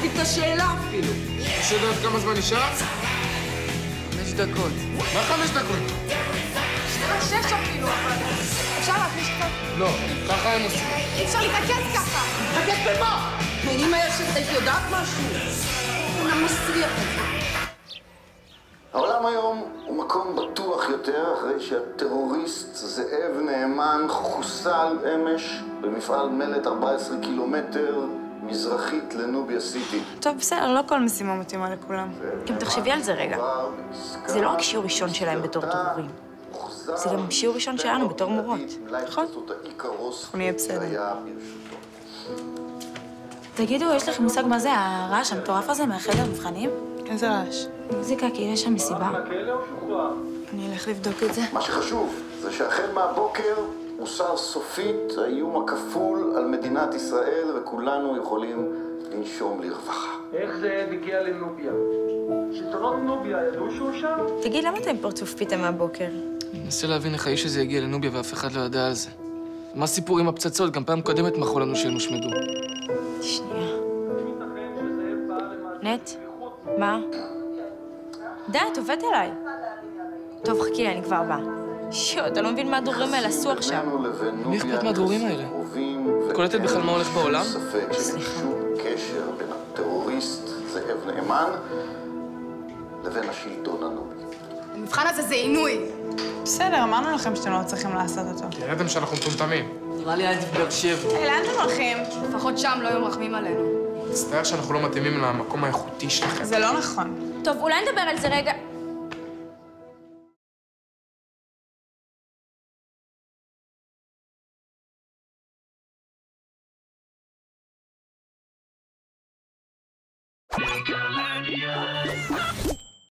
להגיד את השאלה אפילו. אפשר לדעת כמה זמן נשאר? חמש דקות. מה חמש דקות? שש אפילו, אבל אפשר להכניס קצת. לא, ככה הם עושים. אי אפשר להתרכז ככה. להתרכז במה? אם הייתי יודעת משהו. הוא מסריח את זה. העולם היום הוא מקום בטוח יותר אחרי שהטרוריסט זאב נאמן חוסל אמש במפעל מלט 14 קילומטר מזרחית לנוביה סיטי. טוב, בסדר, לא כל משימה מתאימה לכולם. גם תחשבי על זה רגע. זה לא רק שיעור ראשון שלהם בתור טרורים. זה גם שיעור ראשון שלנו בתור מורות, נכון? אנחנו נהיה בסדר. תגידו, יש לכם מושג מה זה הרעש המטורף הזה מהחדר מבחנים? איזה רעש? מוזיקה, כאילו יש שם מסיבה. אני אלך לבדוק את זה. מה שחשוב זה שהחל מהבוקר הוסר סופית האיום הכפול על מדינת ישראל וכולנו יכולים לנשום לרווחה. איך זה הגיע לנוביה? שלטונות נוביה ידעו שהוא שם? תגיד, למה אתה עם פרצוף פיתה מהבוקר? אני מנסה להבין איך האיש הזה הגיע לנוביה ואף אחד לא ידע על זה. מה הסיפור עם הפצצות? גם פעם קודמת מכרו לנו שהן הושמדו. שנייה. נט? מה? די, את עובדת עליי. טוב, חכי, אני כבר באה. שיו, אתה לא מבין מה הדורים האלה עשו עכשיו. מי אכפת מהדרורים האלה? את קולטת בכלל מה הולך בעולם? ספק שאין שום קשר בין הטרוריסט זאב נאמן לבין השלטון הנובי. המבחן הזה זה עינוי. בסדר, אמרנו לכם שאתם לא צריכים לעשות אותו. כי ידעתם שאנחנו מטומטמים. נראה לי הייתי בבאר שבע. היי, לאן אתם הולכים? לפחות שם לא היו מרחמים עלינו. מצטער שאנחנו לא מתאימים למקום האיכותי שלכם. זה לא נכון. טוב, אולי נדבר על זה רגע.